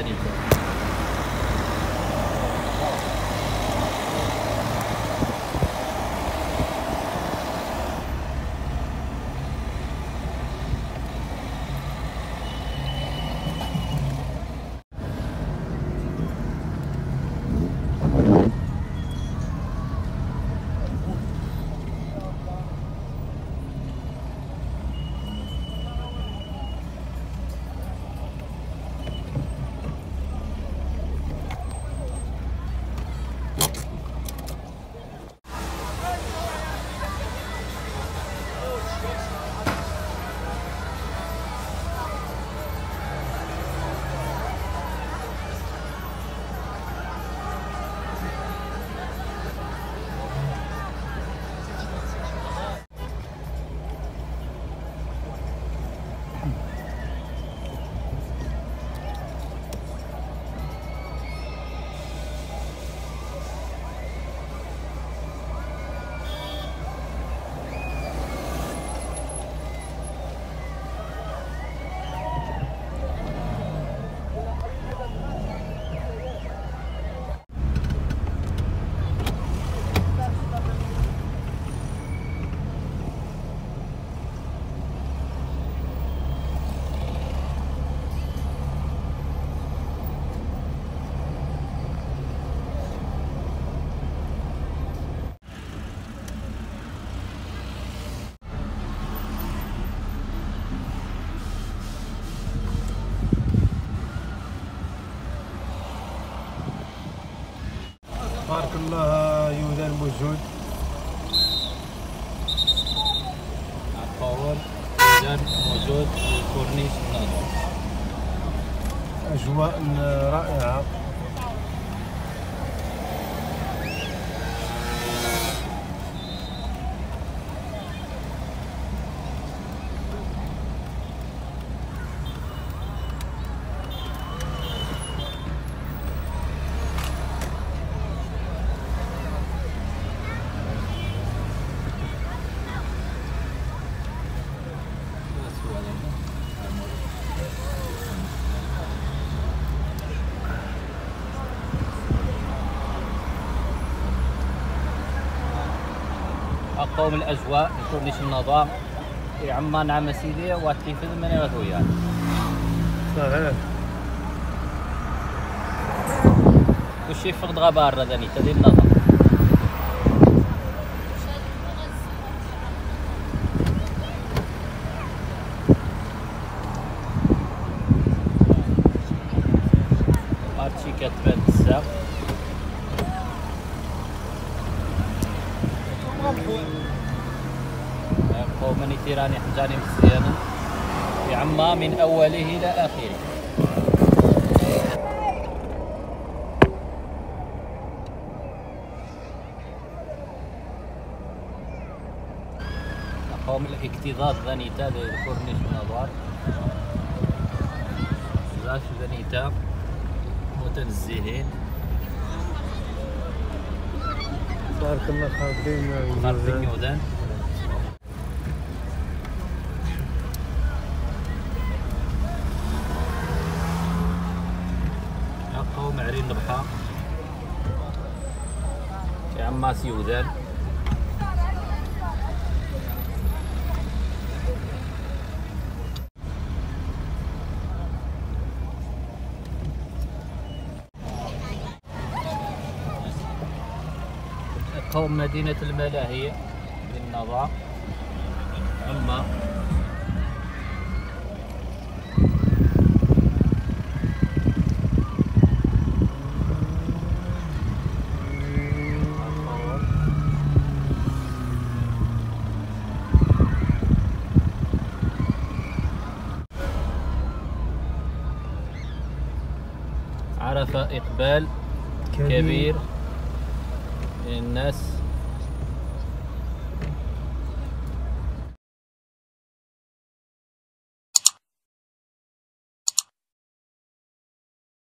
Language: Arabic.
anything. بارك الله يوزان موجود القول موجود في كورنيش النهضة أجواء رائعة. قوم الأجواء كورنيش النظام في عمان عام سيدي والتلفزيون من وياه صحيح. وشي فقد غبار ردني تدي النظام. هادشي كتبان بزاف قومني تيراني حمزاني مزيانا في عما من أوله إلى آخره. قوم الاكتظاظ ذنيتا لكورنيش النظار زاش ذنيتا متنزهين. بارك الله خاطرين خاطرين يودان. قوم عرين البحر في عماس يودان. قوم مدينة الملاهي للنظام عمان عرف إقبال كبير, كبير. in this.